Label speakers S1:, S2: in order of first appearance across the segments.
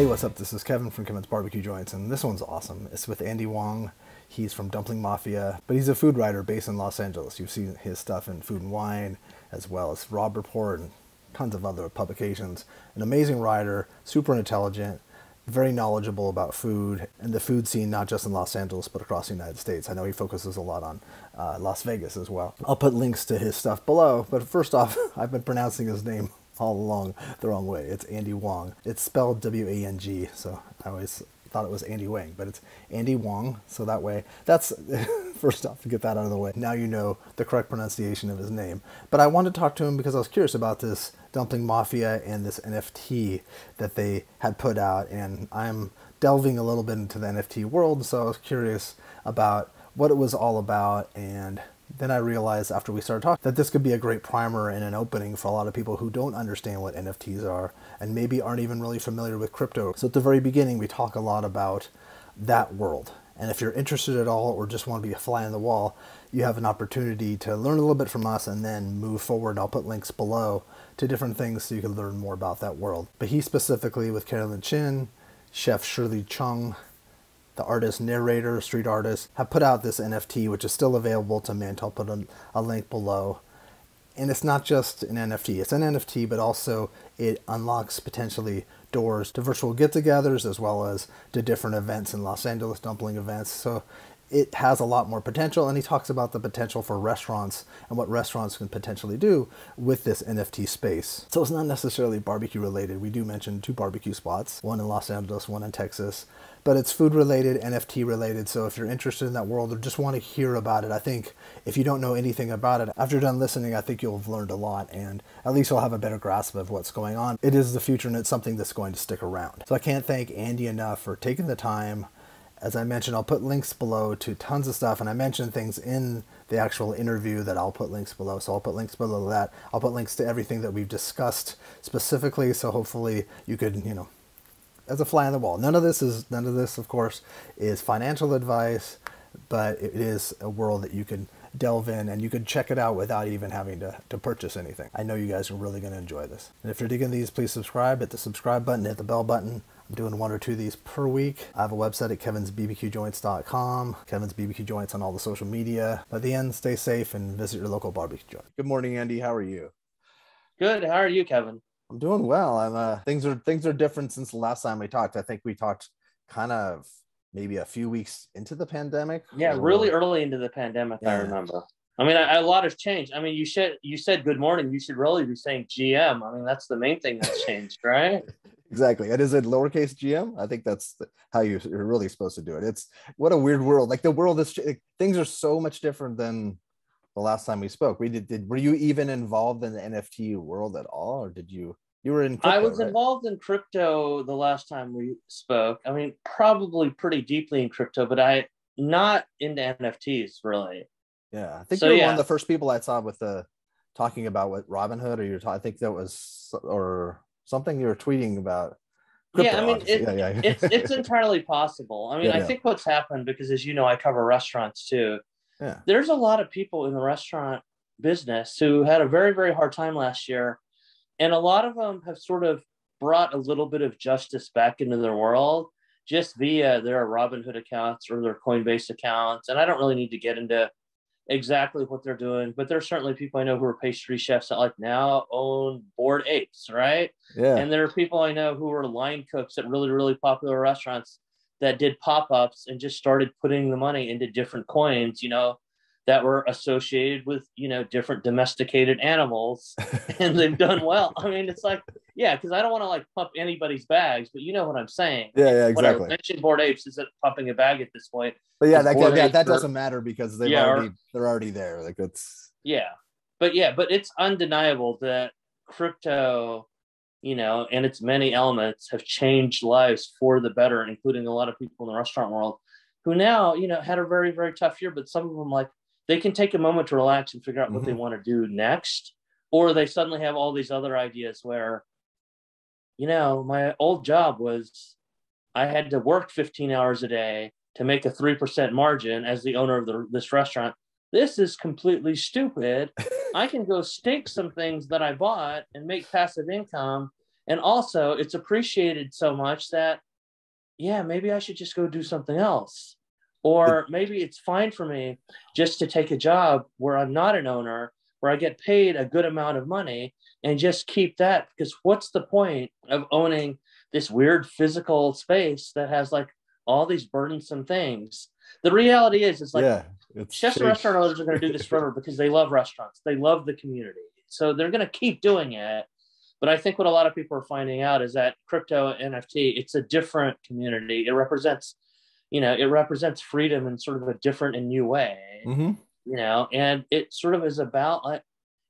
S1: Hey, what's up? This is Kevin from Kevin's Barbecue Joints, and this one's awesome. It's with Andy Wong. He's from Dumpling Mafia, but he's a food writer based in Los Angeles. You've seen his stuff in Food and Wine, as well as Robb Report and tons of other publications. An amazing writer, super intelligent, very knowledgeable about food and the food scene, not just in Los Angeles, but across the United States. I know he focuses a lot on uh, Las Vegas as well. I'll put links to his stuff below, but first off, I've been pronouncing his name all along the wrong way. It's Andy Wong. It's spelled W A N G, so I always thought it was Andy Wang, but it's Andy Wong. So that way, that's first off to get that out of the way. Now you know the correct pronunciation of his name. But I wanted to talk to him because I was curious about this Dumpling Mafia and this NFT that they had put out, and I'm delving a little bit into the NFT world, so I was curious about what it was all about and then I realized after we started talking that this could be a great primer and an opening for a lot of people who don't understand what NFTs are and maybe aren't even really familiar with crypto. So at the very beginning, we talk a lot about that world. And if you're interested at all or just want to be a fly on the wall, you have an opportunity to learn a little bit from us and then move forward. I'll put links below to different things so you can learn more about that world. But he specifically with Carolyn Chinn, Chef Shirley Chung, the artist, narrator, street artist, have put out this NFT, which is still available to mint. I'll put a, a link below. And it's not just an NFT, it's an NFT, but also it unlocks potentially doors to virtual get togethers as well as to different events in Los Angeles, dumpling events. So it has a lot more potential and he talks about the potential for restaurants and what restaurants can potentially do with this NFT space. So it's not necessarily barbecue related. We do mention two barbecue spots, one in Los Angeles, one in Texas, but it's food related, NFT related. So if you're interested in that world or just want to hear about it, I think if you don't know anything about it, after done listening, I think you'll have learned a lot and at least you'll have a better grasp of what's going on. It is the future and it's something that's going to stick around. So I can't thank Andy enough for taking the time as I mentioned, I'll put links below to tons of stuff, and I mentioned things in the actual interview that I'll put links below. So I'll put links below that. I'll put links to everything that we've discussed specifically. So hopefully you could, you know, as a fly on the wall. None of this is none of this, of course, is financial advice, but it is a world that you can delve in and you can check it out without even having to, to purchase anything. I know you guys are really going to enjoy this. And if you're digging these, please subscribe. Hit the subscribe button, hit the bell button. I'm doing one or two of these per week. I have a website at kevinsbbqjoints.com, Kevin's BBQ Joints on all the social media. At the end, stay safe and visit your local barbecue joint. Good morning, Andy. How are you?
S2: Good. How are you, Kevin?
S1: I'm doing well. I'm uh, things are things are different since the last time we talked. I think we talked kind of maybe a few weeks into the pandemic.
S2: Yeah, really early into the pandemic. Yeah. I remember. I mean, a, a lot has changed. I mean, you should you said good morning. You should really be saying GM. I mean, that's the main thing that's changed, right?
S1: exactly. And is it lowercase GM? I think that's how you, are really supposed to do it. It's what a weird world. Like the world is things are so much different than the last time we spoke. We did, did were you even involved in the NFT world at all, or did you? You were in.
S2: Crypto, I was right? involved in crypto the last time we spoke. I mean, probably pretty deeply in crypto, but I not into NFTs really.
S1: Yeah, I think so, you were yeah. one of the first people I saw with the talking about what Robinhood, or you're. I think that was or something you were tweeting about.
S2: Crypto, yeah, I mean, it, yeah, yeah. it's it's entirely possible. I mean, I think what's happened because, as you know, I cover restaurants too. Yeah. There's a lot of people in the restaurant business who had a very very hard time last year, and a lot of them have sort of brought a little bit of justice back into their world just via their Robinhood accounts or their Coinbase accounts. And I don't really need to get into exactly what they're doing, but there's certainly people I know who are pastry chefs that like now own Bored Apes, right? Yeah. And there are people I know who are line cooks at really, really popular restaurants that did pop-ups and just started putting the money into different coins, you know, that were associated with you know different domesticated animals and they've done well. I mean it's like yeah because i don't want to like pump anybody's bags but you know what i'm saying.
S1: Yeah yeah exactly.
S2: I mentioned Bored Apes isn't pumping a bag at this point.
S1: But yeah that, yeah, that doesn't matter because they've yeah, already they're already there. Like it's
S2: yeah but yeah but it's undeniable that crypto you know and its many elements have changed lives for the better including a lot of people in the restaurant world who now you know had a very very tough year but some of them like they can take a moment to relax and figure out mm-hmm. what they mm-hmm. want to do next or they suddenly have all these other ideas where you know my old job was i had to work 15 hours a day to make a 3% margin as the owner of the, this restaurant this is completely stupid i can go stake some things that i bought and make passive income And also, it's appreciated so much that, yeah, maybe I should just go do something else. Or maybe it's fine for me just to take a job where I'm not an owner, where I get paid a good amount of money and just keep that. Because what's the point of owning this weird physical space that has like all these burdensome things? The reality is, it's like yeah, it's chefs and restaurant owners are going to do this forever because they love restaurants, they love the community. So they're going to keep doing it. But I think what a lot of people are finding out is that crypto NFT, it's a different community. It represents, you know, it represents freedom in sort of a different and new way. Mm-hmm. You know, and it sort of is about like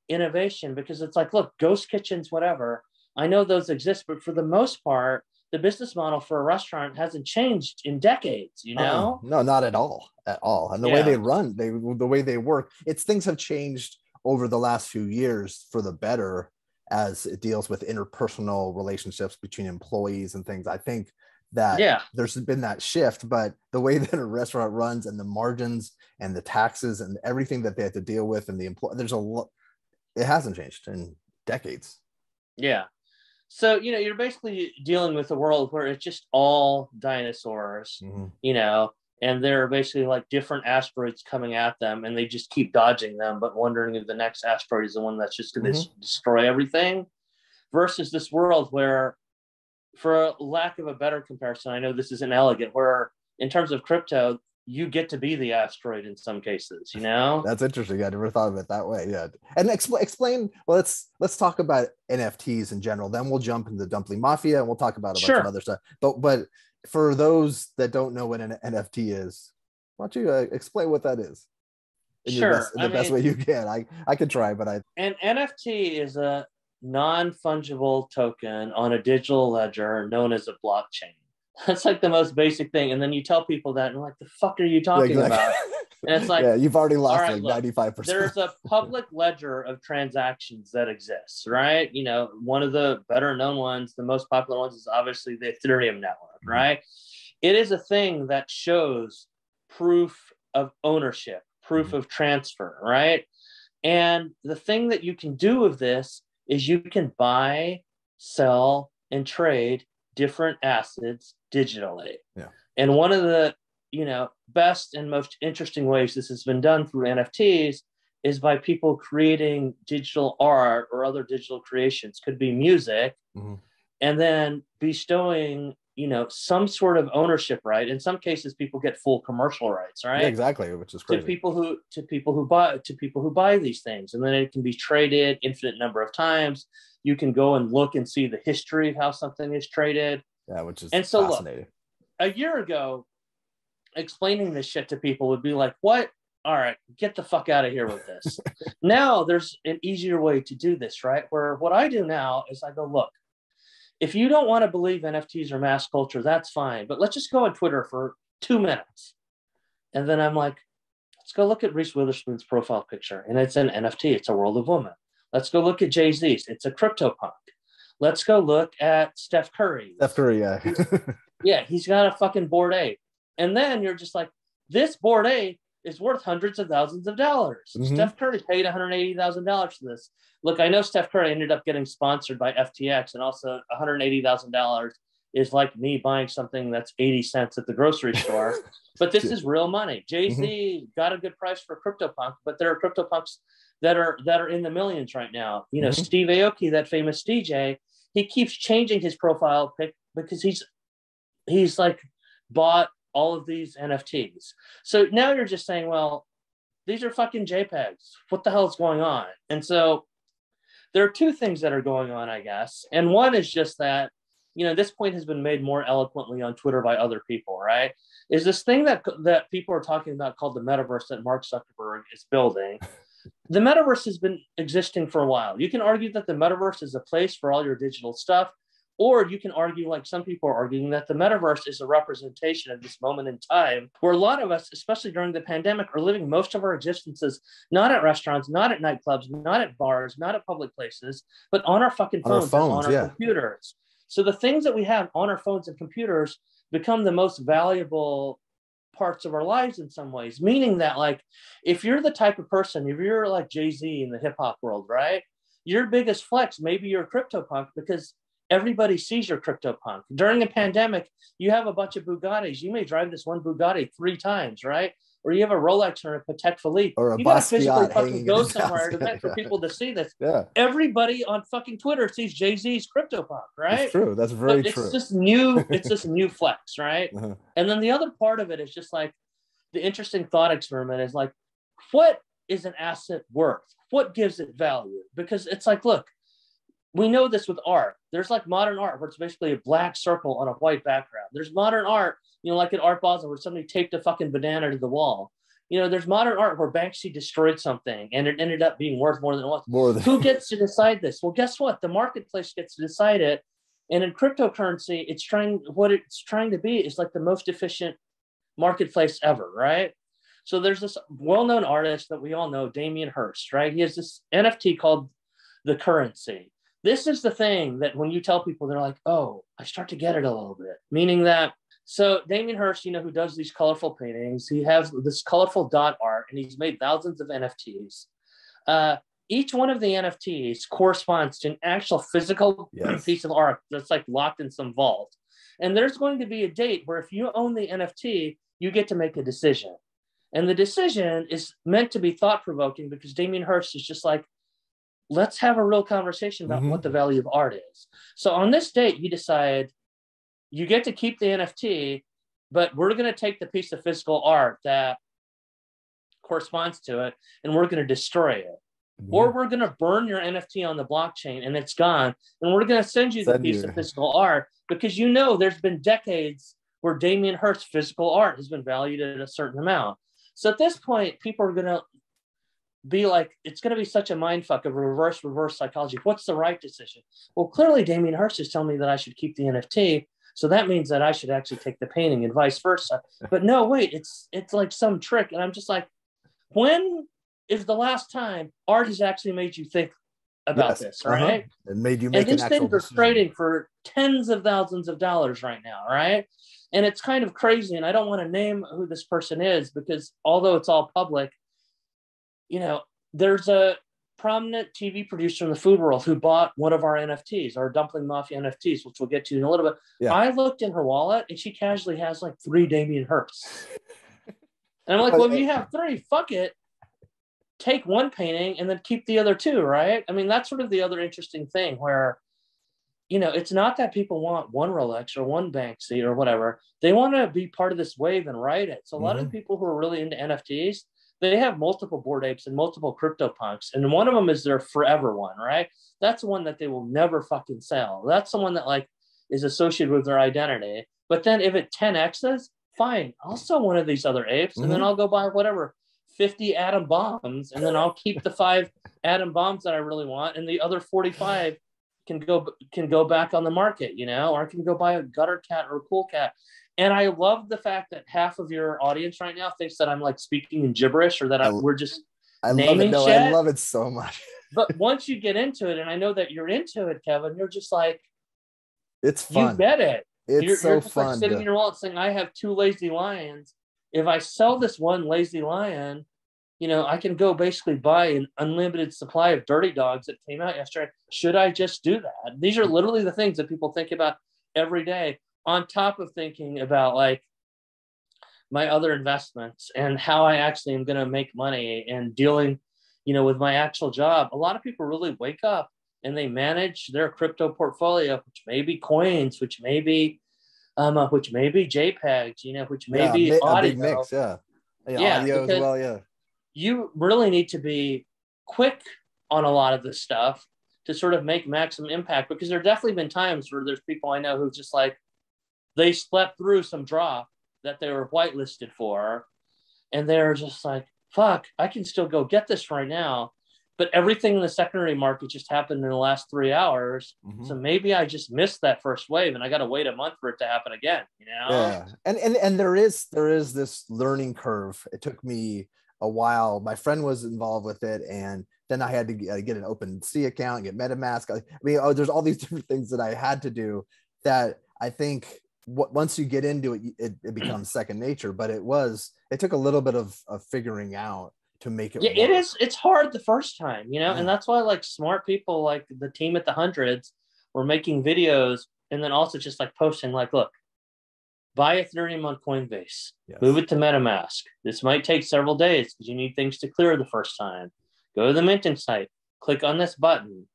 S2: innovation because it's like, look, ghost kitchens, whatever. I know those exist, but for the most part, the business model for a restaurant hasn't changed in decades you uh-uh. know
S1: uh, no not at all at all and the yeah. way they run they the way they work it's things have changed over the last few years for the better as it deals with interpersonal relationships between employees and things. I think that yeah. there's been that shift, but the way that a restaurant runs and the margins and the taxes and everything that they have to deal with and the employee, there's a lot, it hasn't changed in decades.
S2: Yeah. So, you know, you're basically dealing with a world where it's just all dinosaurs, mm-hmm. you know, and there are basically like different asteroids coming at them and they just keep dodging them but wondering if the next asteroid is the one that's just going to mm-hmm. destroy everything versus this world where for lack of a better comparison i know this is inelegant where in terms of crypto you get to be the asteroid in some cases you know
S1: that's interesting i never thought of it that way yeah and expl- explain well let's let's talk about nfts in general then we'll jump into the dumpling mafia and we'll talk about a bunch sure. of other stuff but but for those that don't know what an NFT is, why don't you uh, explain what that is? In sure. Best, in the I best mean, way you can. I, I could try, but I.
S2: An NFT is a non fungible token on a digital ledger known as a blockchain. That's like the most basic thing. And then you tell people that, and like, the fuck are you talking exactly. about? And it's like,
S1: yeah, you've already lost right, like 95%.
S2: There's a public ledger of transactions that exists, right? You know, one of the better known ones, the most popular ones is obviously the Ethereum network, mm-hmm. right? It is a thing that shows proof of ownership, proof mm-hmm. of transfer, right? And the thing that you can do with this is you can buy, sell, and trade different assets digitally.
S1: Yeah.
S2: And one of the you know best and most interesting ways this has been done through NFTs is by people creating digital art or other digital creations could be music mm-hmm. and then bestowing you know some sort of ownership right in some cases people get full commercial rights right
S1: yeah, exactly which is crazy.
S2: to people who to people who buy to people who buy these things and then it can be traded infinite number of times you can go and look and see the history of how something is traded
S1: yeah which is and so look
S2: a year ago explaining this shit to people would be like, what? All right, get the fuck out of here with this. now there's an easier way to do this, right? Where what I do now is I go, look, if you don't want to believe NFTs are mass culture, that's fine. But let's just go on Twitter for two minutes. And then I'm like, let's go look at Reese Witherspoon's profile picture. And it's an NFT, it's a world of woman. Let's go look at Jay Z's, it's a crypto punk. Let's go look at Steph Curry.
S1: Steph Curry, yeah.
S2: yeah, he's got a fucking Bored Ape. And then you're just like, this Bored Ape is worth hundreds of thousands of dollars. Mm-hmm. Steph Curry paid $180,000 for this. Look, I know Steph Curry ended up getting sponsored by FTX, and also $180,000 is like me buying something that's 80 cents at the grocery store. but this is real money. Jay Z mm-hmm. got a good price for CryptoPunk, but there are CryptoPunks that are that are in the millions right now. You know, mm-hmm. Steve Aoki, that famous DJ, he keeps changing his profile pic because he's he's like bought all of these NFTs. So now you're just saying, well, these are fucking JPEGs. What the hell is going on? And so there are two things that are going on, I guess. And one is just that, you know, this point has been made more eloquently on Twitter by other people, right? Is this thing that that people are talking about called the metaverse that Mark Zuckerberg is building. the metaverse has been existing for a while. You can argue that the metaverse is a place for all your digital stuff. Or you can argue, like some people are arguing, that the metaverse is a representation of this moment in time where a lot of us, especially during the pandemic, are living most of our existences not at restaurants, not at nightclubs, not at bars, not at public places, but on our fucking phones, on our, phones, on our yeah. computers. So the things that we have on our phones and computers become the most valuable parts of our lives in some ways meaning that like if you're the type of person if you're like jay-z in the hip-hop world right your biggest flex maybe you're a crypto punk because everybody sees your CryptoPunk. During a pandemic, you have a bunch of Bugattis. You may drive this one Bugatti three times, right? Or you have a Rolex or a Patek Philippe.
S1: Or a
S2: you
S1: gotta physically fucking
S2: go somewhere for people to see this. Yeah. Everybody on fucking Twitter sees Jay Z's crypto CryptoPunk, right?
S1: That's true. That's very
S2: but
S1: true.
S2: It's just new. It's just new flex, right? Uh-huh. And then the other part of it is just like the interesting thought experiment is like, what is an asset worth? What gives it value? Because it's like, look, we know this with art. There's like modern art where it's basically a black circle on a white background. There's modern art, you know, like at Art Basel where somebody taped a fucking banana to the wall. You know, there's modern art where Banksy destroyed something and it ended up being worth more than it was. More than- Who gets to decide this? Well, guess what? The marketplace gets to decide it. And in cryptocurrency, it's trying what it's trying to be is like the most efficient marketplace ever, right? So there's this well-known artist that we all know, Damien Hirst, right? He has this NFT called the currency this is the thing that when you tell people, they're like, oh, I start to get it a little bit. Meaning that, so Damien Hirst, you know, who does these colorful paintings, he has this colorful dot art and he's made thousands of NFTs. Uh, each one of the NFTs corresponds to an actual physical yes. piece of art that's like locked in some vault. And there's going to be a date where if you own the NFT, you get to make a decision. And the decision is meant to be thought provoking because Damien Hirst is just like, let's have a real conversation about mm-hmm. what the value of art is. So on this date, you decide you get to keep the NFT, but we're going to take the piece of physical art that corresponds to it and we're going to destroy it. Mm-hmm. Or we're going to burn your NFT on the blockchain and it's gone. And we're going to send you send the piece you. of physical art because you know there's been decades where Damien Hirst's physical art has been valued at a certain amount. So at this point, people are going to be like, it's going to be such a mind fuck of reverse, reverse psychology. What's the right decision? Well, clearly, Damien Hirst is telling me that I should keep the NFT. So that means that I should actually take the painting and vice versa. But no, wait, it's it's like some trick. And I'm just like, when is the last time art has actually made you think about yes. this, right?
S1: Uh-huh. It made you make
S2: and these
S1: things
S2: are trading for tens of thousands of dollars right now, right? And it's kind of crazy. And I don't want to name who this person is because although it's all public, you know, there's a prominent TV producer in the food world who bought one of our NFTs, our Dumpling Mafia NFTs, which we'll get to in a little bit. Yeah. I looked in her wallet and she casually has like three Damien Hirst. and I'm like, well, if you have three, fuck it. Take one painting and then keep the other two, right? I mean, that's sort of the other interesting thing where, you know, it's not that people want one Rolex or one Banksy or whatever. They want to be part of this wave and ride it. So a mm-hmm. lot of the mm-hmm. people who are really into NFTs, they have multiple Bored Apes and multiple CryptoPunks, and one of them is their forever one, right? That's the one that they will never fucking sell. That's the one that like is associated with their identity. But then if it 10x's, fine, I'll sell one of these other apes, mm-hmm. and then mm-hmm. I'll go buy whatever 50 atom bombs, and then I'll keep the five atom bombs that I really want, and the other 45 can go can go back on the market, you know, or I can go buy a gutter cat or a cool cat. And I love the fact that half of your audience right now thinks that I'm like speaking in gibberish or that I, we're just
S1: I love it. No, shit. I love it so much.
S2: but once you get into it, and I know that you're into it, Kevin, you're just like,
S1: it's fun.
S2: You bet it.
S1: It's
S2: you're,
S1: so
S2: you're just
S1: fun.
S2: Like sitting to... in your wallet saying, I have two lazy lions. If I sell this one lazy lion, you know, I can go basically buy an unlimited supply of dirty dogs that came out yesterday. Should I just do that? These are mm. literally the things that people think about every day on top of thinking about like my other investments and how I actually am going to make money and dealing, you know, with my actual job. A lot of people really wake up and they manage their crypto portfolio, which may be coins, which may be, um, uh, which may be JPEGs, you know, which may yeah, be audio.
S1: mix, yeah, yeah, yeah audio as well, yeah.
S2: You really need to be quick on a lot of this stuff to sort of make maximum impact because there have definitely been times where there's people I know who just like they slept through some drop that they were whitelisted for, and they're just like, fuck, I can still go get this right now. But everything in the secondary market just happened in the last three hours. Mm-hmm. So maybe I just missed that first wave and I got to wait a month for it to happen again, you know?
S1: Yeah. And, and, and there is, there is this learning curve. It took me a while. My friend was involved with it and then I had to get an OpenSea account, get MetaMask. I mean, oh, there's all these different things that I had to do that I think once you get into it, it, it mm. becomes second nature. But it was it took a little bit of, of figuring out to make it.
S2: Yeah, work. it is. It's hard the first time, you know, yeah. and mm. that's why like smart people like the team at the hundreds were making videos and then also just like posting like, look, buy Ethereum on Coinbase, yes. move it to MetaMask. This might take several days because you need things to clear the first time. Go to the minting site, click on this button.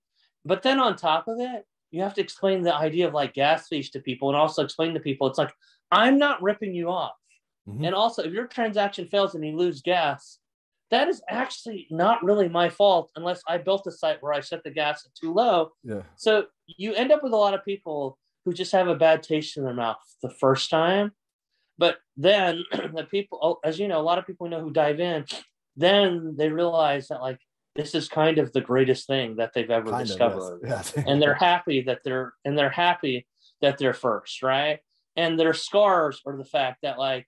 S2: But then on top of it, you have to explain the idea of like gas fees to people and also explain to people it's like, I'm not ripping you off. Mm-hmm. And also, if your transaction fails and you lose gas, that is actually not really my fault unless I built a site where I set the gas too low.
S1: Yeah.
S2: So you end up with a lot of people who just have a bad taste in their mouth the first time. But then the people, oh, as you know, a lot of people know who dive in, then they realize that like this is kind of the greatest thing that they've ever kind discovered. Yes. and they're happy that they're and they're happy that they're first, right? And their scars are the fact that like,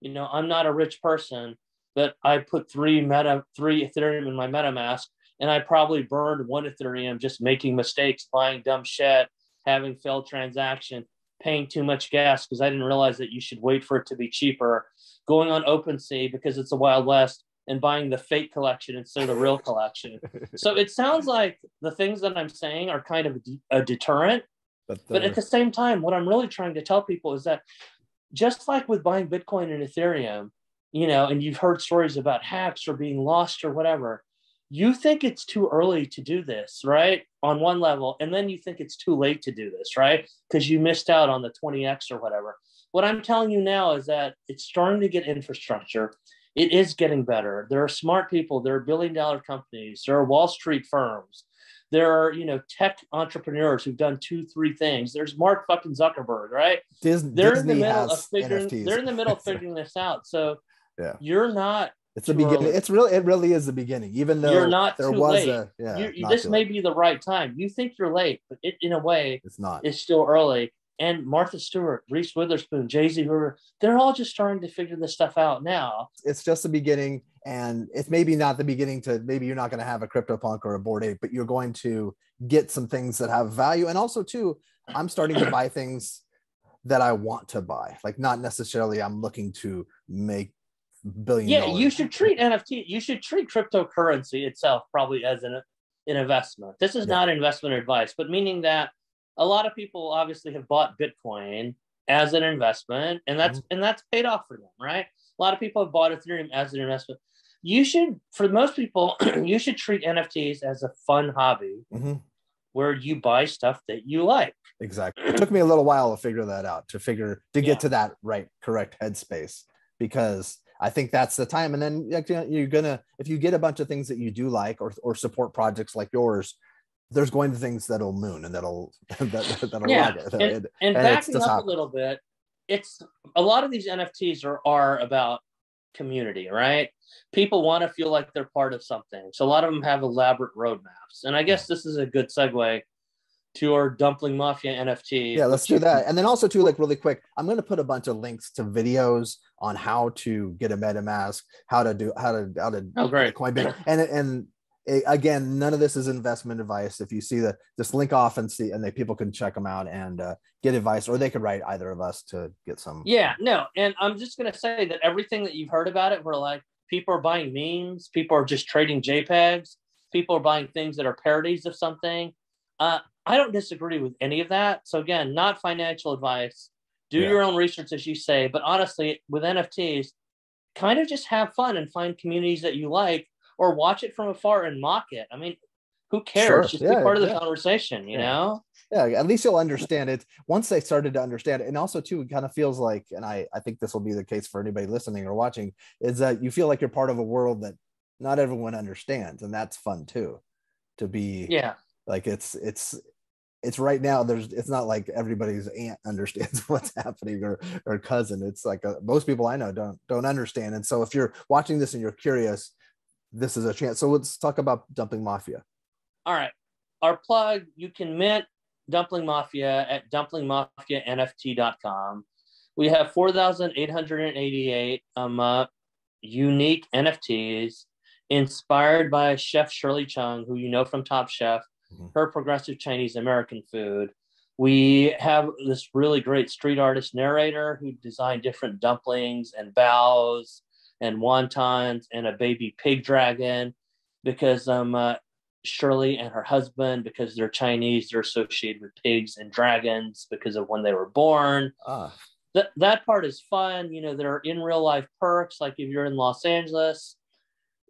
S2: you know, I'm not a rich person, but I put three meta three Ethereum in my MetaMask, and I probably burned one Ethereum just making mistakes, buying dumb shit, having failed transaction, paying too much gas because I didn't realize that you should wait for it to be cheaper, going on OpenSea because it's a Wild West and buying the fake collection instead of the real collection. so it sounds like the things that I'm saying are kind of a deterrent. But, the... but at uh, the same time, what I'm really trying to tell people is that just like with buying Bitcoin and Ethereum, you know, and you've heard stories about hacks or being lost or whatever, you think it's too early to do this, right? On one level, and then you think it's too late to do this, right? Because you missed out on the 20x or whatever. What I'm telling you now is that it's starting to get infrastructure. It is getting better. There are smart people, there are billion dollar companies, there are Wall Street firms, there are, you know, tech entrepreneurs who've done two, three things. There's Mark fucking Zuckerberg, right?
S1: Disney,
S2: they're in the middle of figuring NFTs. they're in the middle of figuring this out. So
S1: yeah.
S2: you're not
S1: it's the beginning. It's really, it really is the beginning. Even though
S2: you're not
S1: there
S2: too
S1: was
S2: late.
S1: a, yeah,
S2: you, this may late. be the right time. You think you're late, but it, in a way,
S1: it's not.
S2: It's still early. And Martha Stewart, Reese Witherspoon, Jay Z, Hoover, they're all just starting to figure this stuff out now.
S1: It's just the beginning, and it's maybe not the beginning to maybe you're not going to have a CryptoPunk or a Bored Ape, but you're going to get some things that have value. And also, too, I'm starting to buy things that I want to buy. Like not necessarily I'm looking to make billion.
S2: Yeah, dollars. you should treat NFT. You should treat cryptocurrency itself probably as an an investment. This is yeah. not investment advice, but meaning that a lot of people obviously have bought Bitcoin as an investment, and that's mm-hmm. and that's paid off for them, right? A lot of people have bought Ethereum as an investment. You should, for most people, you should treat NFTs as a fun hobby. Mm-hmm. Where you buy stuff that you like.
S1: Exactly. It took me a little while to figure that out, to figure to get yeah. to that right, correct headspace, because I think that's the time. And then you're gonna, if you get a bunch of things that you do like or or support projects like yours, there's going to things that'll moon and that'll that, that'll
S2: yeah. It. And, and, and backing up a little bit, it's a lot of these NFTs are are about community, right? People want to feel like they're part of something. So a lot of them have elaborate roadmaps. And I guess this is a good segue to our Dumpling Mafia NFT.
S1: Yeah, let's do that. And then also too, like really quick, I'm going to put a bunch of links to videos on how to get a MetaMask, how to do how to how to
S2: oh great
S1: Coinbase, and and again, none of this is investment advice. If you see the just link off and see, and they people can check them out and uh, get advice, or they could write either of us to get some.
S2: Yeah, no, and I'm just going to say that everything that you've heard about it, we're like people are buying memes, people are just trading JPEGs, people are buying things that are parodies of something. Uh, I don't disagree with any of that. So again, not financial advice. Do yeah. your own research, as you say. But honestly, with NFTs, kind of just have fun and find communities that you like, or watch it from afar and mock it. I mean, who cares? Sure. Just yeah, be part of the yeah. conversation, you know?
S1: Yeah, at least you'll understand it once they started to understand it. And also, too, it kind of feels like, and I, I think this will be the case for anybody listening or watching, is that you feel like you're part of a world that not everyone understands. And that's fun too. To be
S2: yeah
S1: like it's it's it's right now there's it's not like everybody's aunt understands what's happening or or cousin it's like a, uh, most people i know don't don't understand and so if you're watching this and you're curious this is a chance. So let's talk about dumpling mafia.
S2: All right. Our plug you can mint dumpling mafia at dumplingmafianft.com we have 4888 um, uh, unique nfts inspired by chef shirley chung who you know from top chef mm-hmm. her progressive Chinese American food. We have this really great street artist narrator who designed different dumplings and baos and wontons and a baby pig dragon because um, uh, Shirley and her husband, because they're Chinese, they're associated with pigs and dragons because of when they were born. Ah. That, that part is fun. You know, there are in real life perks. Like if you're in Los Angeles,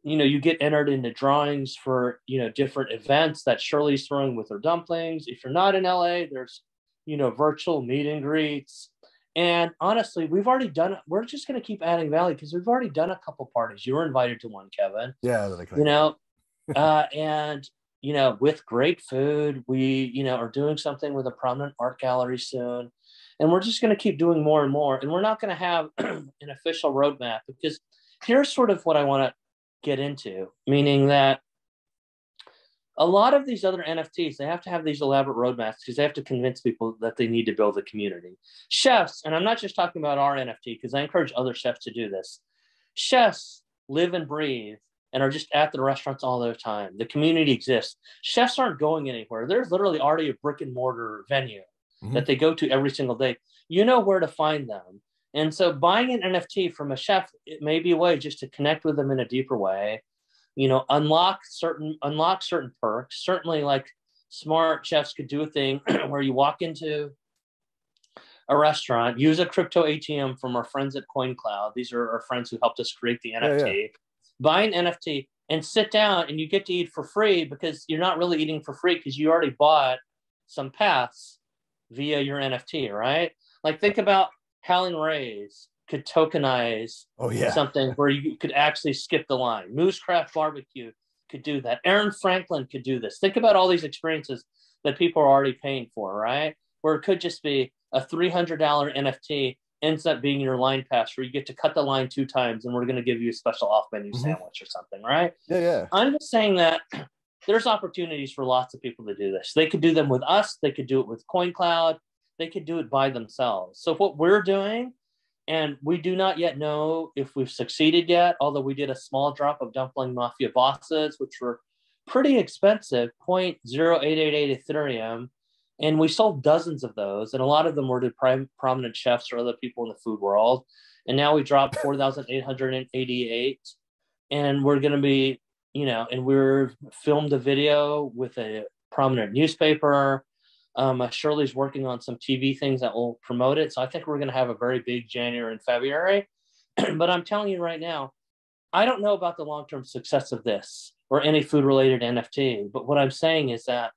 S2: you know, you get entered into drawings for, you know, different events that Shirley's throwing with her dumplings. If you're not in LA, there's, you know, virtual meet and greets. And honestly, we've already done. We're just going to keep adding value because we've already done a couple parties. You were invited to one, Kevin.
S1: Yeah,
S2: you know, uh, and you know, with great food, we you know are doing something with a prominent art gallery soon, and we're just going to keep doing more and more. And we're not going to have an official roadmap because here's sort of what I want to get into, meaning that a lot of these other NFTs, they have to have these elaborate roadmaps because they have to convince people that they need to build a community. Chefs, and I'm not just talking about our NFT because I encourage other chefs to do this. Chefs live and breathe and are just at the restaurants all the time. The community exists. Chefs aren't going anywhere. There's literally already a brick and mortar venue mm-hmm. that they go to every single day. You know where to find them. And so buying an NFT from a chef, it may be a way just to connect with them in a deeper way you know unlock certain unlock certain perks. Certainly like smart chefs could do a thing where you walk into a restaurant use a crypto atm from our friends at coincloud. These are our friends who helped us create the nft yeah, yeah. buy an nft and sit down and you get to eat for free because you're not really eating for free because you already bought some paths via your nft right? Like think about Howlin' Rays could tokenize
S1: oh, yeah.
S2: something where you could actually skip the line. Moo's Craft Barbecue could do that. Aaron Franklin could do this. Think about all these experiences that people are already paying for, right? Where it could just be a $300 NFT ends up being your line pass where you get to cut the line two times and we're going to give you a special off menu mm-hmm. sandwich or something, right?
S1: Yeah, yeah.
S2: I'm just saying that there's opportunities for lots of people to do this. They could do them with us, they could do it with CoinCloud, they could do it by themselves. So what we're doing and we do not yet know if we've succeeded yet, although we did a small drop of Dumpling Mafia bosses, which were pretty expensive 0.0888 Ethereum. And we sold dozens of those, and a lot of them were to prime, prominent chefs or other people in the food world. And now we dropped 4,888. And we're going to be, you know, and we're filmed a video with a prominent newspaper um, uh, Shirley's working on some TV things that will promote it. So I think we're going to have a very big January and February. but I'm telling you right now, I don't know about the long term success of this or any food related NFT. But what I'm saying is that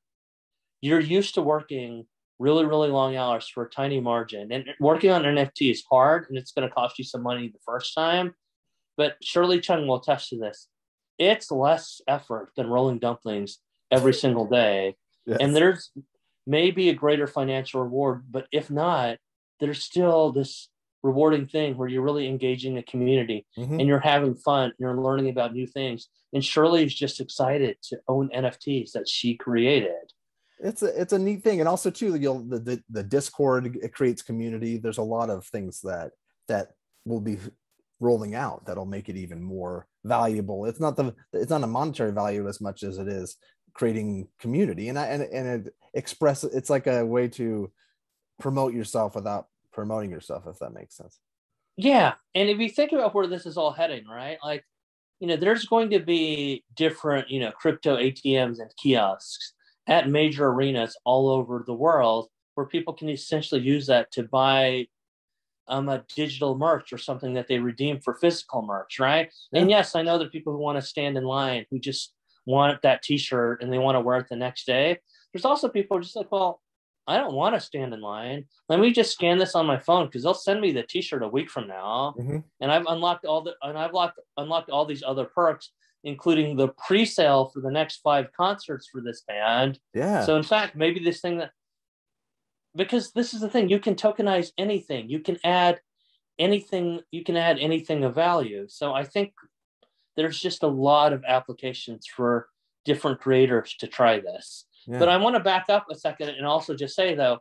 S2: you're used to working really, really long hours for a tiny margin. And working on NFT is hard and it's going to cost you some money the first time. But Shirley Chung will attest to this. It's less effort than rolling dumplings every single day. Yes. And there's may be a greater financial reward, but if not, there's still this rewarding thing where you're really engaging the community mm-hmm. and you're having fun and you're learning about new things. And Shirley is just excited to own NFTs that she created.
S1: It's a it's a neat thing, and also too, you'll the, the the Discord it creates community. There's a lot of things that that will be rolling out that'll make it even more valuable. It's not the it's not a monetary value as much as it is creating community and I, and and it express it's like a way to promote yourself without promoting yourself if that makes sense
S2: yeah and if you think about where this is all heading right like you know there's going to be different you know crypto atms and kiosks at major arenas all over the world where people can essentially use that to buy um, a digital merch or something that they redeem for physical merch, right? Yeah. And yes, I know that people who want to stand in line who just want that t-shirt and they want to wear it the next day. There's also people just like, well, I don't want to stand in line. Let me just scan this on my phone because they'll send me the T-shirt a week from now, mm-hmm. and I've unlocked all the and I've locked unlocked all these other perks, including the pre-sale for the next five concerts for this band.
S1: Yeah.
S2: So in fact, maybe this thing that because this is the thing, you can tokenize anything. You can add anything. You can add anything of value. So I think there's just a lot of applications for different creators to try this. Yeah. But I want to back up a second and also just say though,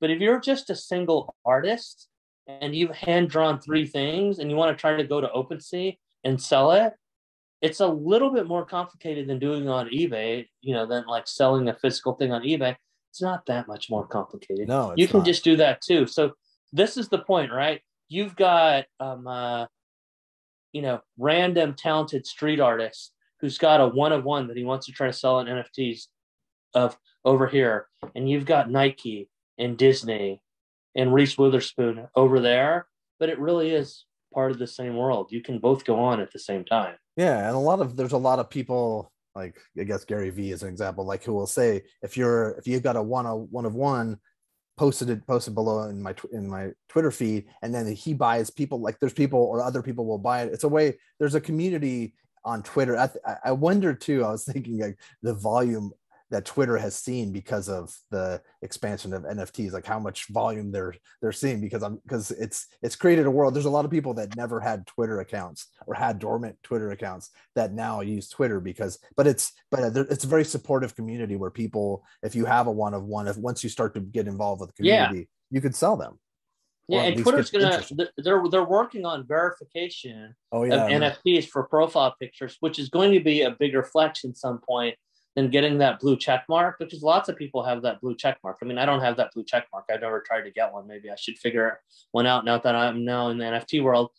S2: but if you're just a single artist and you've hand drawn three things and you want to try to go to OpenSea and sell it, it's a little bit more complicated than doing on eBay, you know, than like selling a physical thing on eBay. It's not that much more complicated.
S1: No,
S2: you can
S1: not.
S2: just do that too. So this is the point, right? You've got um, uh, you know, random talented street artist who's got a one of one that he wants to try to sell in NFTs of over here, and you've got Nike and Disney and Reese Witherspoon over there, but it really is part of the same world. You can both go on at the same time.
S1: Yeah, and a lot of there's a lot of people like I guess Gary Vee is an example, like who will say if you're if you've got a one of one of one posted it posted below in my in my Twitter feed, and then he buys people like there's people or other people will buy it. It's a way there's a community on Twitter. I, I wonder too. I was thinking like the volume that Twitter has seen because of the expansion of NFTs, like how much volume they're they're seeing because I'm because it's it's created a world. There's a lot of people that never had Twitter accounts or had dormant Twitter accounts that now use Twitter because but it's but it's a very supportive community where people if you have a one of one if once you start to get involved with the community yeah. you could sell them.
S2: Yeah, and Twitter's gonna they're they're working on verification oh, yeah, of NFTs for profile pictures, which is going to be a bigger flex in some point than getting that blue check mark because lots of people have that blue check mark. I mean, I don't have that blue check mark. I've never tried to get one. Maybe I should figure one out now that I'm now in the NFT world.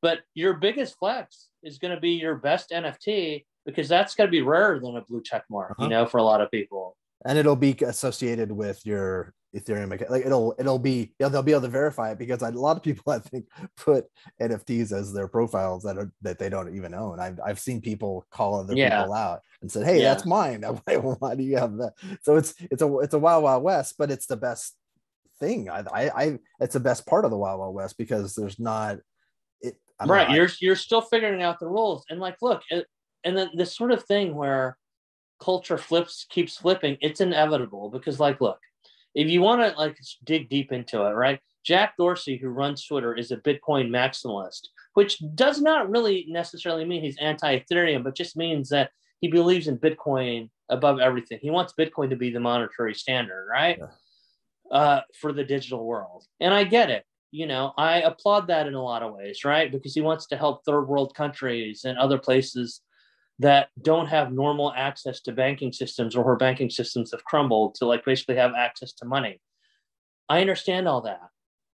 S2: But your biggest flex is going to be your best NFT because that's going to be rarer than a blue check mark, uh-huh. you know, for a lot of people.
S1: And it'll be associated with your Ethereum. Like it'll it'll be yeah they'll be able to verify it because a lot of people I think put NFTs as their profiles that are that they don't even own. I've I've seen people call other yeah. people out and said, "Hey, yeah. that's mine. Why, why do you have that?" So it's it's a it's a wild wild west, but it's the best thing. I I, I it's the best part of the wild wild west because there's not
S2: it. I'm right, know, you're you're still figuring out the rules and like look, it, and then this sort of thing where culture flips keeps flipping. It's inevitable because like look if you want to like dig deep into it, right? Jack Dorsey, who runs Twitter, is a Bitcoin maximalist, which does not really necessarily mean he's anti-Ethereum, but just means that he believes in Bitcoin above everything. He wants Bitcoin to be the monetary standard, right? Yeah. Uh, for the digital world. And I get it. You know, I applaud that in a lot of ways, right? Because he wants to help third world countries and other places that don't have normal access to banking systems or her banking systems have crumbled to like basically have access to money. I understand all that.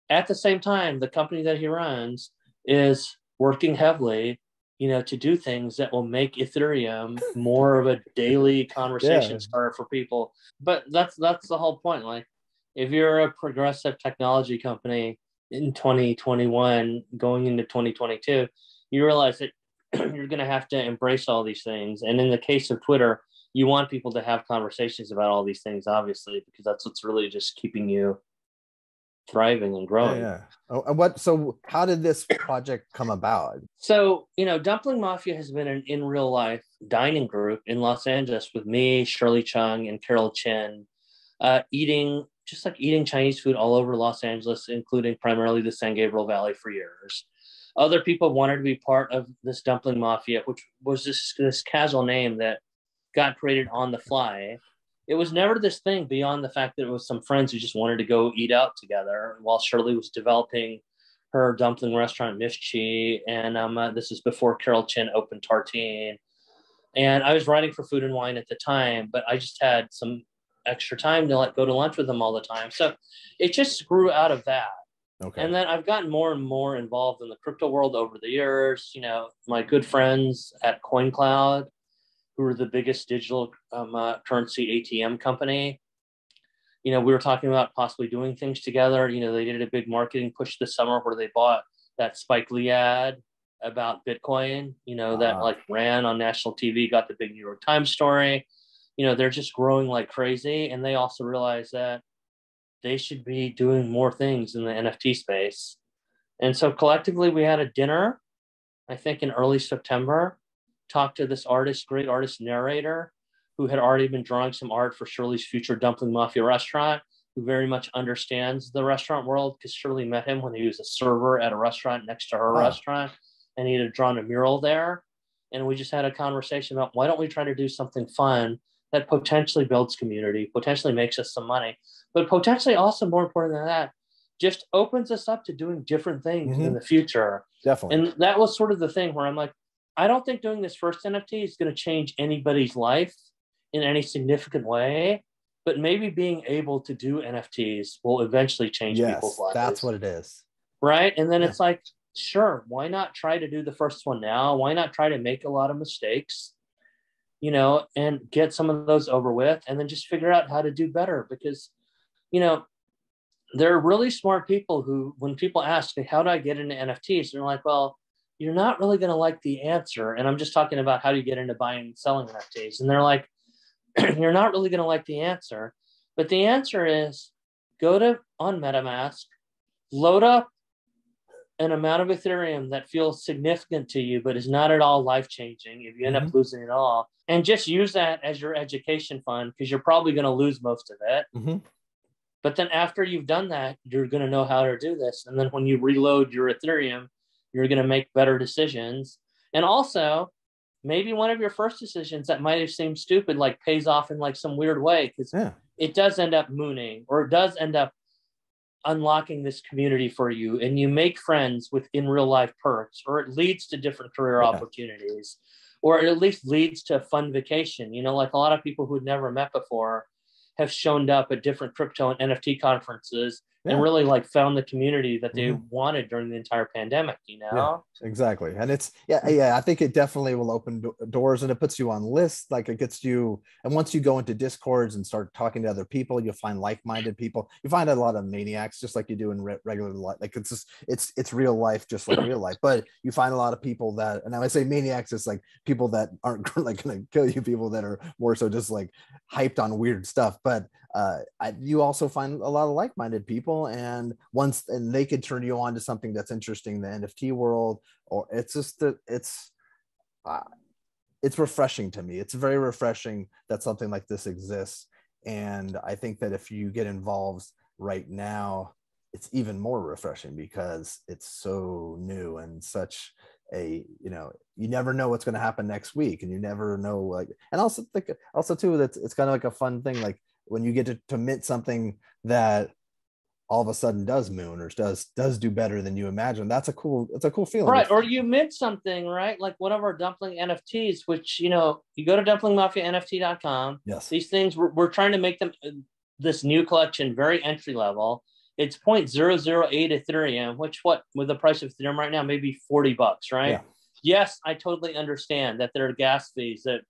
S2: At the same time, the company that he runs is working heavily, you know, to do things that will make Ethereum more of a daily conversation yeah. starter for people. But that's that's the whole point. Like if you're a progressive technology company in 2021 going into 2022, you realize that you're going to have to embrace all these things. And in the case of Twitter, you want people to have conversations about all these things, obviously, because that's what's really just keeping you thriving and growing.
S1: Yeah. Oh, what? So, how did this project come about?
S2: So, you know, Dumpling Mafia has been an in real life dining group in Los Angeles with me, Shirley Chung, and Caryl Chinn, uh, eating just like eating Chinese food all over Los Angeles, including primarily the San Gabriel Valley for years. Other people wanted to be part of this dumpling mafia, which was this this casual name that got created on the fly. It was never this thing beyond the fact that it was some friends who just wanted to go eat out together while Shirley was developing her dumpling restaurant Ms. Chi, and um, uh, this is before Caryl Chinn opened Tartine. And I was writing for Food and Wine at the time, but I just had some extra time to like go to lunch with them all the time. So it just grew out of that. Okay. And then I've gotten more and more involved in the crypto world over the years. You know, my good friends at CoinCloud, who are the biggest digital um, uh, currency ATM company. You know, we were talking about possibly doing things together. You know, they did a big marketing push this summer where they bought that Spike Lee ad about Bitcoin, you know, uh that ah. like ran on national TV, got the big New York Times story. You know, they're just growing like crazy. And they also realize that they should be doing more things in the NFT space. And so collectively, we had a dinner, I think in early September, talked to this artist, great artist narrator, who had already been drawing some art for Shirley's future Dumpling Mafia restaurant, who very much understands the restaurant world because Shirley met him when he was a server at a restaurant next to her oh. restaurant, and he had drawn a mural there. And we just had a conversation about why don't we try to do something fun that potentially builds community, potentially makes us some money, but potentially also more important than that, just opens us up to doing different things mm-hmm. in the future.
S1: Definitely.
S2: And that was sort of the thing where I'm like, I don't think doing this first NFT is going to change anybody's life in any significant way, but maybe being able to do NFTs will eventually change yes, people's lives.
S1: That's what it is.
S2: Right. And then yeah. it's like, sure, why not try to do the first one now? Why not try to make a lot of mistakes? You know, and get some of those over with and then just figure out how to do better because, you know, there are really smart people who, when people ask, me, how do I get into NFTs? They're like, well, you're not really going to like the answer. And I'm just talking about how do you get into buying and selling NFTs. And they're like, you're not really going to like the answer. But the answer is go to on MetaMask, load up an amount of Ethereum that feels significant to you, but is not at all life changing if you end mm-hmm. up losing it all. And just use that as your education fund because you're probably going to lose most of it. Mm-hmm. But then after you've done that, you're going to know how to do this. And then when you reload your Ethereum, you're going to make better decisions. And also, maybe one of your first decisions that might have seemed stupid like pays off in like some weird way because yeah. it does end up mooning or it does end up unlocking this community for you and you make friends with in real life perks or it leads to different career yeah. opportunities or it at least leads to a fun vacation you know like a lot of people who'd never met before have shown up at different crypto and nft conferences yeah. and really like found the community that they mm-hmm. wanted during the entire pandemic you know?
S1: yeah, exactly. And it's yeah yeah i think it definitely will open do- doors and it puts you on lists like it gets you and once you go into discords and start talking to other people you'll find like-minded people. You find a lot of maniacs just like you do in re- regular life like it's just it's it's real life just like real life. But you find a lot of people that and i say maniacs it's like people that aren't like gonna kill you people that are more so just like hyped on weird stuff. But uh, I, you also find a lot of like-minded people and once and they could turn you on to something that's interesting in the nft world or it's just that it's uh, it's refreshing to me. It's very refreshing that something like this exists and i think that if you get involved right now it's even more refreshing because it's so new and such a you know you never know what's going to happen next week and you never know like and also think also too that it's kind of like a fun thing like when you get to, to mint something that all of a sudden does moon or does does do better than you imagine that's a cool it's a cool feeling.
S2: Right or you mint something right? Like one of our dumpling nfts which you know you go to dumplingmafianft.com
S1: yes.
S2: These things we're, we're trying to make them uh, this new collection very entry level. It's 0.008 ethereum which what with the price of ethereum right now maybe 40 bucks right? Yeah. yes i totally understand that there are gas fees that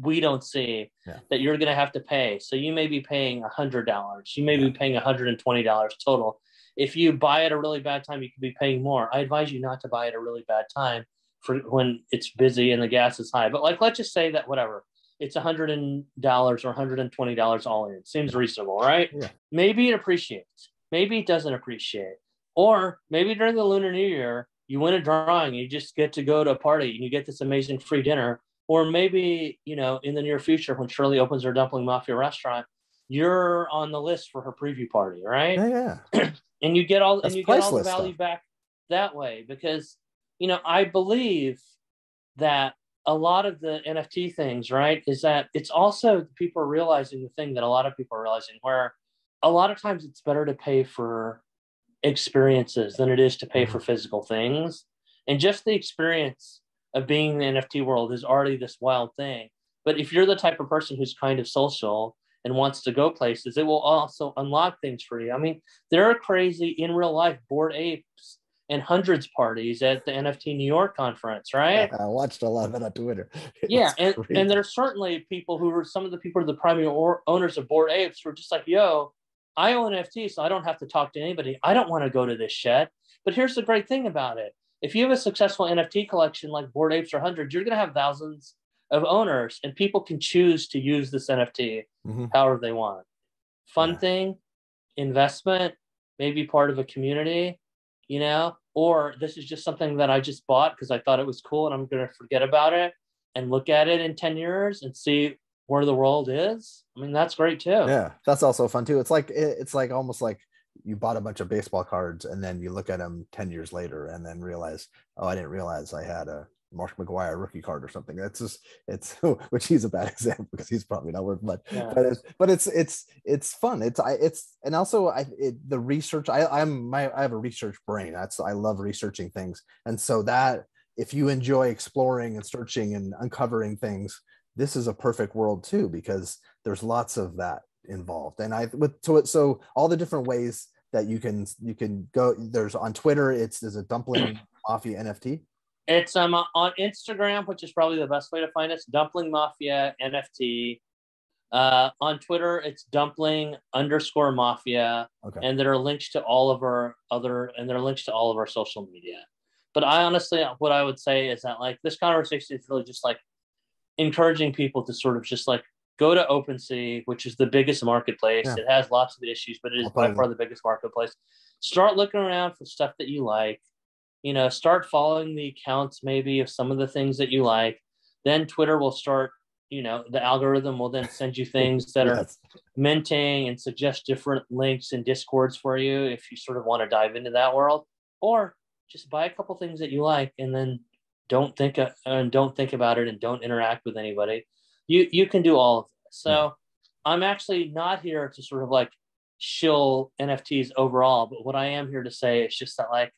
S2: we don't see yeah. that you're going to have to pay. So you may be paying a hundred dollars. You may be paying $120 total. If you buy at a really bad time, you could be paying more. I advise you not to buy at a really bad time for when it's busy and the gas is high. But like, let's just say that whatever, it's a hundred dollars or $120 all in. Seems reasonable, right?
S1: Yeah.
S2: Maybe it appreciates. Maybe it doesn't appreciate. Or maybe during the Lunar New Year, you win a drawing, you just get to go to a party and you get this amazing free dinner or maybe you know in the near future when shirley opens her dumpling mafia restaurant you're on the list for her preview party right
S1: yeah, yeah.
S2: and you get all That's and you get all the value stuff. back that way because you know i believe that a lot of the nft things right is that it's also people are realizing the thing that a lot of people are realizing where a lot of times it's better to pay for experiences than it is to pay mm-hmm. for physical things and just the experience of being in the NFT world is already this wild thing. But if you're the type of person who's kind of social and wants to go places, it will also unlock things for you. I mean, there are crazy in real life bored apes and hundreds parties at the NFT New York conference, right?
S1: I watched a lot of it on Twitter.
S2: yeah, and, and there's certainly people who are some of the people are the primary or, owners of bored apes who are just like, yo, I own NFT, so I don't have to talk to anybody. I don't want to go to this shed. But here's the great thing about it if you have a successful NFT collection like Bored Apes or Hundreds, you're going to have thousands of owners, and people can choose to use this NFT mm-hmm. however they want. Fun yeah. thing, investment, maybe part of a community, you know, or this is just something that I just bought because I thought it was cool and I'm going to forget about it and look at it in 10 years and see where the world is. I mean, that's great too.
S1: Yeah, that's also fun too. It's like it's like almost like you bought a bunch of baseball cards and then you look at them 10 years later and then realize oh i didn't realize i had a mark mcgwire rookie card or something. That's just it's which he's a bad example because he's probably not worth much yeah. but it's but it's it's it's fun. It's i it's and also i it, the research i i'm my i have a research brain. That's i love researching things. And so that if you enjoy exploring and searching and uncovering things this is a perfect world too because there's lots of that involved and i with so it so all the different ways that you can you can go there's on twitter it's there's a dumpling mafia nft
S2: It's um on Instagram, which is probably the best way to find us. Dumpling Mafia NFT. Uh, on Twitter, it's dumpling underscore mafia. Okay. And there are links to all of our other, and there are links to all of our social media. But I honestly, what I would say is that like this conversation is really just like encouraging people to sort of just like go to OpenSea, which is the biggest marketplace. Yeah. It has lots of issues, but it is by far the biggest marketplace. Start looking around for stuff that you like. You know, start following the accounts maybe of some of the things that you like. Then Twitter will start you know the algorithm will then send you things that yes. are minting and suggest different links and discords for you if you sort of want to dive into that world or just buy a couple things that you like and then don't think uh, and don't think about it and don't interact with anybody you you can do all of this so yeah. i'm actually not here to sort of like shill nfts overall but what i am here to say is just that like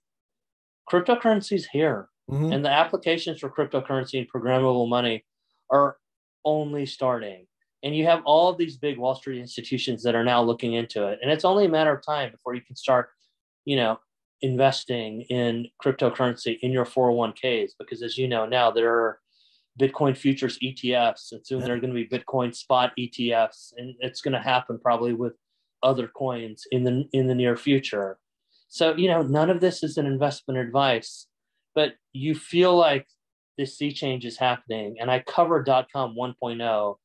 S2: cryptocurrency is here mm-hmm. and the applications for cryptocurrency and programmable money are only starting. And you have all of these big Wall Street institutions that are now looking into it. And it's only a matter of time before you can start, you know, investing in cryptocurrency in your 401ks. Because as you know, now there are Bitcoin futures ETFs, and soon yeah. there are going to be Bitcoin spot ETFs, and it's going to happen probably with other coins in the in the near future. So you know, none of this is an investment advice, but you feel like this sea change is happening. And I covered .com 1.0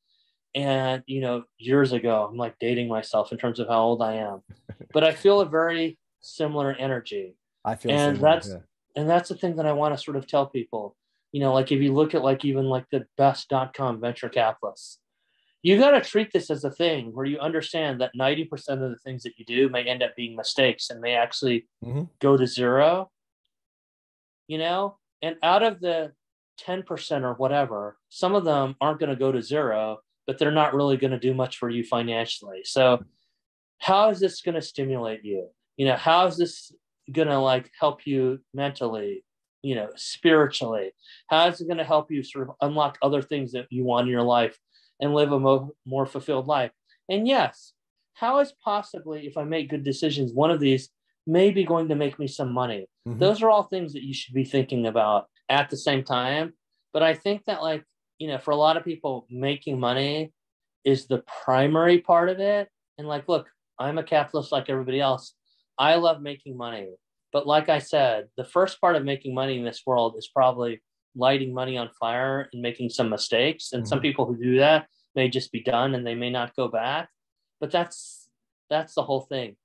S2: and you know years ago i'm like dating myself in terms of how old i am but i feel a very similar energy
S1: i feel
S2: and similar, that's yeah. and that's the thing that i want to sort of tell people you know like if you look at like even like the best.com venture capitalists you got to treat this as a thing where you understand that 90% of the things that you do may end up being mistakes and may actually mm-hmm. go to zero you know and out of the 10% or whatever, some of them aren't going to go to zero, but they're not really going to do much for you financially. So, how is this going to stimulate you? You know, how is this going to like help you mentally, you know, spiritually? How is it going to help you sort of unlock other things that you want in your life and live a mo- more fulfilled life? And yes, how is possibly, if I make good decisions, one of these maybe going to make me some money? Mm-hmm. Those are all things that you should be thinking about at the same time. But I think that, like, you know, for a lot of people, making money is the primary part of it. And, like, look, I'm a capitalist like everybody else. I love making money. But, like I said, the first part of making money in this world is probably lighting money on fire and making some mistakes. And mm-hmm. some people who do that may just be done and they may not go back. But that's that's the whole thing.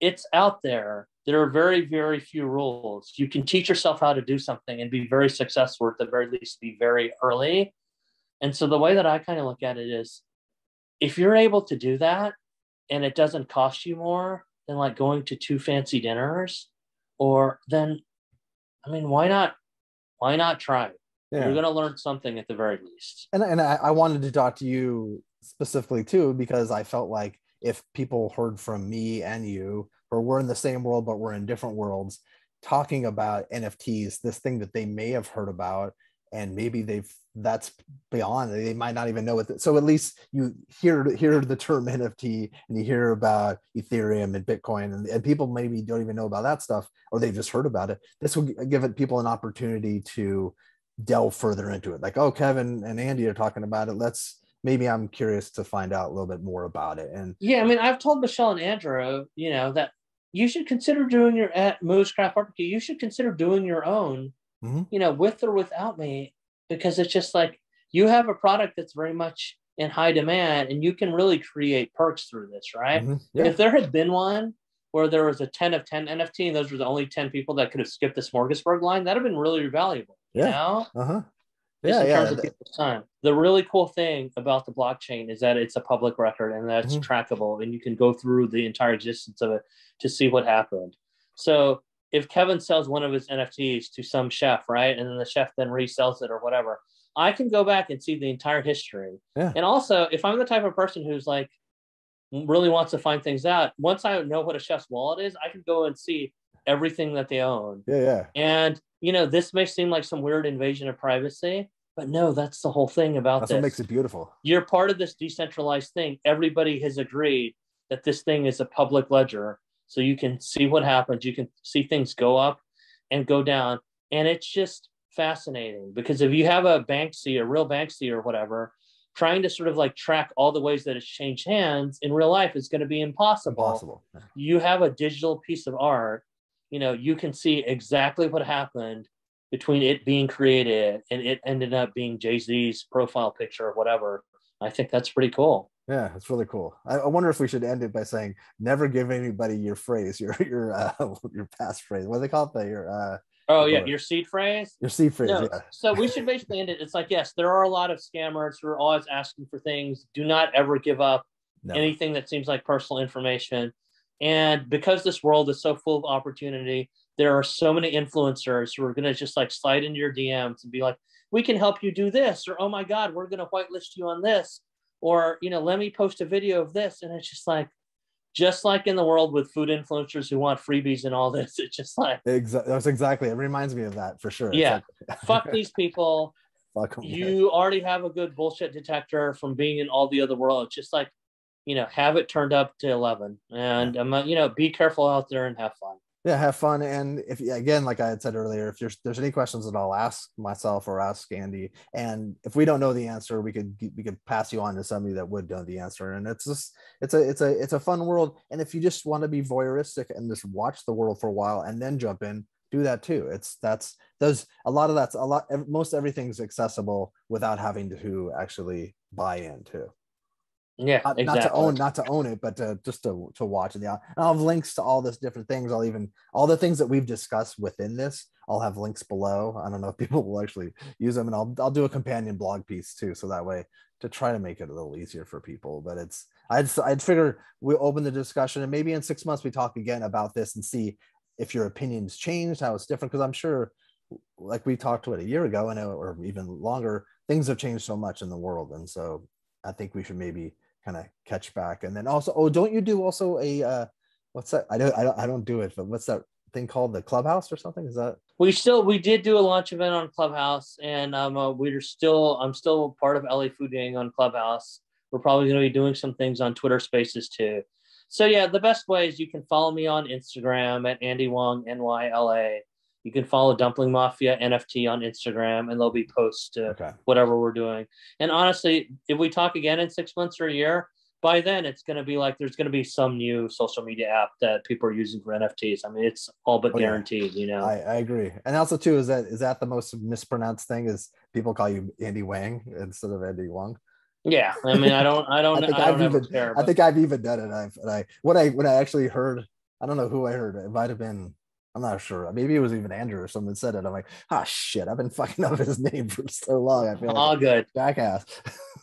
S2: It's out there there are very, very few rules. You can teach yourself how to do something and be very successful, at the very least, be very early. And so the way that I kind of look at it is if you're able to do that and it doesn't cost you more than like going to two fancy dinners, or then, I mean, why not? Why not try? Yeah. You're going to learn something at the very least.
S1: And, and I, I wanted to talk to you specifically too, because I felt like if people heard from me and you or we're in the same world but we're in different worlds talking about nfts this thing that they may have heard about and maybe they've that's beyond they might not even know it so at least you hear hear the term nft and you hear about ethereum and bitcoin and, and people maybe don't even know about that stuff or they've just heard about it this will give people an opportunity to delve further into it like oh kevin and andy are talking about it let's maybe I'm curious to find out a little bit more about it. And
S2: yeah, I mean, I've told Michelle and Andrew, you know, that you should consider doing your at Moo's Craft Barbecue. You should consider doing your own, mm-hmm. you know, with or without me, because it's just like you have a product that's very much in high demand, and you can really create perks through this, right? Mm-hmm. Yeah. If there had been one where there was a 10 of 10 NFT and those were the only 10 people that could have skipped the smorgasbord line, that'd have been really valuable. Yeah. You know? Uh-huh yeah, yeah. time. The really cool thing about the blockchain is that it's a public record and that's mm-hmm. trackable, and you can go through the entire existence of it to see what happened. So if Kevin sells one of his NFTs to some chef, right, and then the chef then resells it or whatever, I can go back and see the entire history. Yeah. And also, if I'm the type of person who's like really wants to find things out, once I know what a chef's wallet is, I can go and see everything that they own.
S1: Yeah, yeah.
S2: And you know, this may seem like some weird invasion of privacy, but no, that's the whole thing about
S1: that's
S2: this.
S1: what makes it beautiful.
S2: You're part of this decentralized thing. Everybody has agreed that this thing is a public ledger. So you can see what happens. You can see things go up and go down. And it's just fascinating because if you have a Banksy, a real Banksy or whatever, trying to sort of like track all the ways that it's changed hands in real life is going to be impossible.
S1: Impossible.
S2: You have a digital piece of art, you know, you can see exactly what happened between it being created and it ended up being Jay Z's profile picture or whatever. I think that's pretty cool.
S1: Yeah, it's really cool. I, I, wonder if we should end it by saying, "Never give anybody your phrase, your your uh, your passphrase. What do they call it? Your uh,
S2: oh yeah, your seed phrase.
S1: Your seed phrase. No, yeah.
S2: So we should basically end it. It's like yes, there are a lot of scammers who are always asking for things. Do not ever give up no. anything that seems like personal information. And because this world is so full of opportunity, there are so many influencers who are going to just like slide into your DMs and be like, "We can help you do this," or "Oh my God, we're going to whitelist you on this." Or you know let me post a video of this. And it's just like just like in the world with food influencers who want freebies and all this it's just like
S1: exactly that's exactly it reminds me of that for sure.
S2: Yeah. fuck these people. Fuck them, you yeah. already have a good bullshit detector from being in all the other world. It's just like you know have it turned up to 11 and yeah. um, you know be careful out there and have fun
S1: yeah have fun and if again like i had said earlier if there's there's any questions at all ask myself or ask andy and if we don't know the answer we could we could pass you on to somebody that would know the answer and it's just it's a it's a it's a fun world and if you just want to be voyeuristic and just watch the world for a while and then jump in do that too. It's that's there's a lot of that's a lot most everything's accessible without having to actually buy in too
S2: yeah,
S1: not,
S2: exactly.
S1: not to own, not to own it, but to, just to to watch it. Yeah, I'll have links to all this different things. I'll even all the things that we've discussed within this. I'll have links below. I don't know if people will actually use them, and I'll I'll do a companion blog piece too, so that way to try to make it a little easier for people. But it's I'd I'd figure we open the discussion, and maybe in six months we talk again about this and see if your opinions changed, how it's different. Because I'm sure, like we talked to it a year ago, and or even longer, things have changed so much in the world, and so I think we should maybe kind of catch back. And then also, oh, don't you do also a uh, what's that? I don't, I don't, I don't do it, but what's that thing called the Clubhouse or something? Is that?
S2: We still we did do a launch event on Clubhouse, and um, uh, we're still I'm still part of LA Food Gang on Clubhouse. We're probably going to be doing some things on Twitter Spaces too. So yeah, the best way is you can follow me on Instagram at Andy Wong NYLA you can follow Dumpling Mafia NFT on Instagram, and there'll be posts to okay. whatever we're doing. And honestly, if we talk again in six months or a year, by then it's going to be like there's going to be some new social media app that people are using for NFTs. I mean, it's all but oh, guaranteed. Yeah. You know,
S1: I, I, agree. And also too is that is that the most mispronounced thing is people call you Andy Wang instead of Andy Wong.
S2: Yeah, I mean, I don't, I don't, I think I have even, care,
S1: I think I've even done it. I've, and I, what I, when I actually heard, I don't know who I heard. It might have been I'm not sure. Maybe it was even Andrew or someone said it. I'm like, ah, shit. I've been fucking up his name for so long. I feel like
S2: all good,
S1: jackass.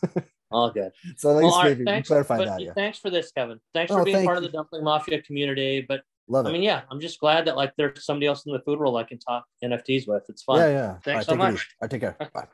S2: all good.
S1: So at least well, maybe thanks, clarify that.
S2: Yeah. Thanks for this, Kevin. Thanks oh, for being thank part you. of the Dumpling Mafia community. But Love I mean, yeah, I'm just glad that like there's somebody else in the food world I can talk NFTs with. It's fun.
S1: Yeah, yeah.
S2: Thanks right, so much.
S1: I take care. Bye.